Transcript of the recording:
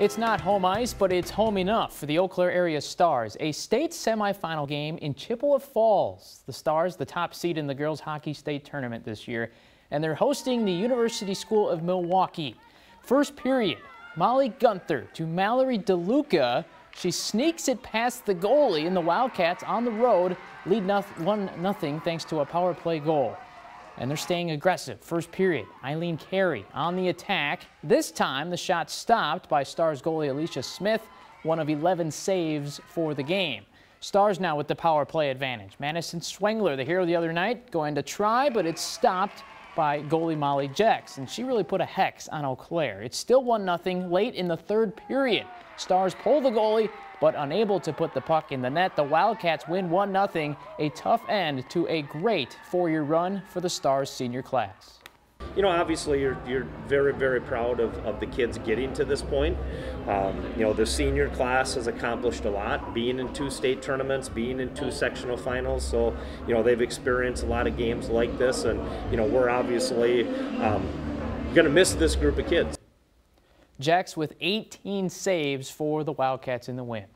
It's not home ice, but it's home enough for the Eau Claire area Stars. A state semifinal game in Chippewa Falls. The Stars, the top seed in the girls hockey state tournament this year, and they're hosting the University School of Milwaukee. First period, Molly Gunther to Mallory Deluca. She sneaks it past the goalie, and the Wildcats on the road lead 1 0 thanks to a power play goal and they're staying aggressive. First period, Eileen Carey on the attack. This time, the shot stopped by Stars goalie Alicia Smith, one of 11 saves for the game. Stars now with the power play advantage. Madison Swengler, the hero the other night, going to try, but it's stopped by goalie Molly Jex, and she really put a hex on Eau Claire. It's still 1-0 late in the third period. Stars pull the goalie, but unable to put the puck in the net. The Wildcats win 1-0, a tough end to a great four-year run for the Stars senior class you know, obviously you're, you're very, very proud of, of the kids getting to this point. Um, you know, the senior class has accomplished a lot, being in two state tournaments, being in two sectional finals. So, you know, they've experienced a lot of games like this, and, you know, we're obviously um, going to miss this group of kids. Jex with 18 saves for the Wildcats in the win.